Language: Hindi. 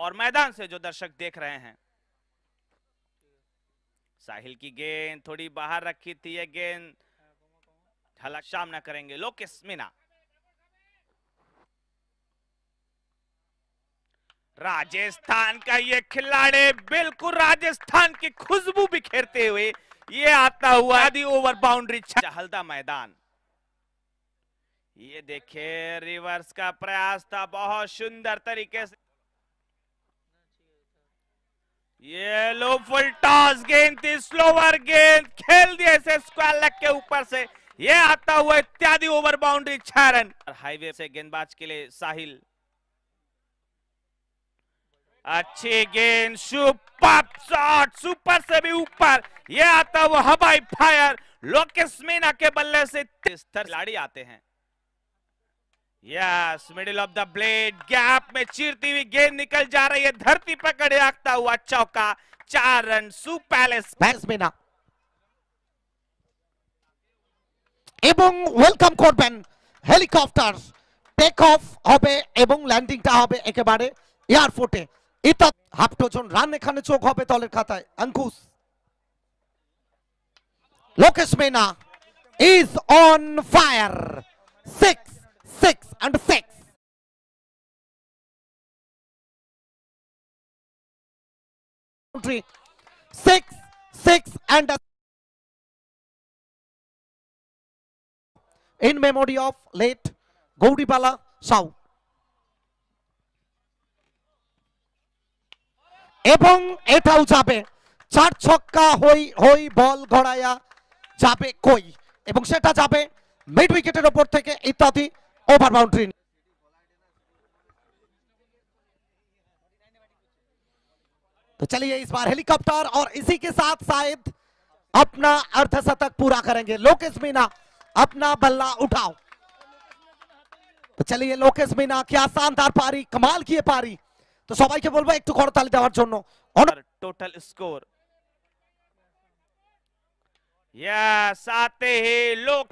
और मैदान से जो दर्शक देख रहे हैं। साहिल की गेंद थोड़ी बाहर रखी थी, ये गेंद हालाँकि सामना करेंगे। लोकेश मीना। राजस्थान का ये खिलाड़ी बिल्कुल राजस्थान की खुशबू बिखेरते हुए ये आता हुआ आदि ओवर बाउंड्री हल्दा मैदान। ये देखे रिवर्स का प्रयास था, बहुत सुंदर तरीके से ये लो फुल टॉस गेंद थी स्लोवर गेंद, खेल दिया इसे स्क्वायर लेग के ऊपर से। ये आता हुआ इत्यादि ओवर बाउंड्री छह रन। हाईवे से गेंदबाज के लिए साहिल। अच्छी गेंद सुपर शॉट सुपर से भी ऊपर। ये आता हुआ हवाई फायर लोकेश मीना के बल्ले से खिलाड़ी आते हैं। yes middle of the blade gap में चीरती हुई गेंद निकल जा रही है धरती पकड़े आगता हुआ चौका चार रन सु पैलेस ব্যাটসম্যানা এবং ওয়েলকাম করবেন হেলিকপ্টার টেক অফ হবে এবং ল্যান্ডিংটা হবে একেবারে এয়ারপোর্টে এটা হাফ ডজন রান এখানে চোখ হবে দলের খাতায় অঙ্কুশ লোকেশ মেনা is on fire six six and six six, six, and in memory of late Gaudipala Saw. এবং এটাও যাবে চার ছক্কা হই হই বল গড়াইয়া যাবে কই এবং সেটা যাবে মিড উইকেটের ওপর থেকে ইত্যাদি ওভার বাউন্ডারি तो चलिए इस बार हेलीकॉप्टर और इसी के साथ शायद अपना अर्धशतक पूरा करेंगे लोकेश मीना अपना बल्ला उठाओ তো চলিয়ে লোকেশ মিনা क्या शानदार पारी कमाल किए पारी তো সবাইকে বলবো একটু করতালি দেওয়ার জন্য অনেক टोटल स्कोर यस आते ही लोग